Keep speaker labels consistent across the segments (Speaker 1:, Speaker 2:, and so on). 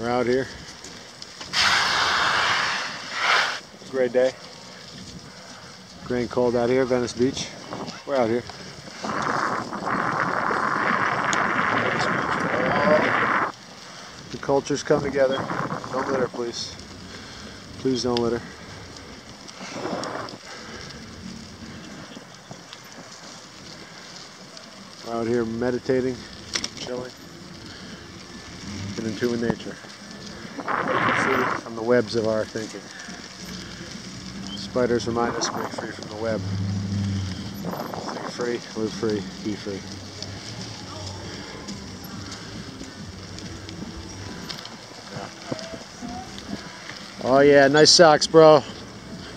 Speaker 1: We're out here. Great day. Gray and cold out here, Venice Beach. We're out here. The cultures come together. Don't litter, please. Please don't litter. We're out here meditating, chilling, getting in tune with nature. Free from the webs of our thinking. Spiders remind us break free from the web. Think free, live free, be free. Oh yeah, nice socks, bro.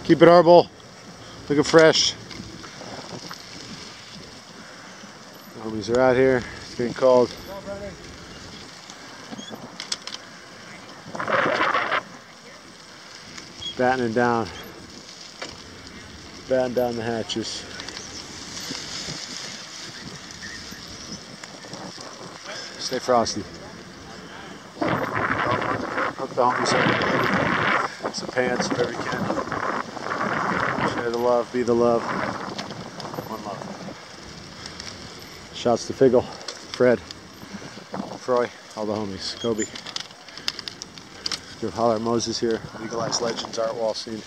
Speaker 1: Keep it herbal. Looking fresh. Homies are out here. It's getting cold. Battening down. Batten down the hatches. Stay frosty. Hook the homies up. Some pants, whatever you can. Share the love, be the love. One love. Shouts to Figgle, Fred, Froy, all the homies. Kobe. Let's holler Moses here. Legalized Legends Art Wall scene.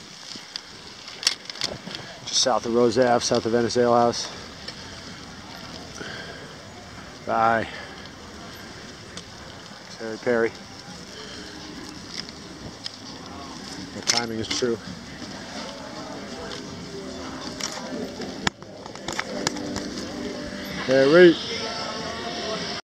Speaker 1: Just south of Rose Ave, south of Venice Ale House. Bye. Harry Perry. The timing is true. Harry.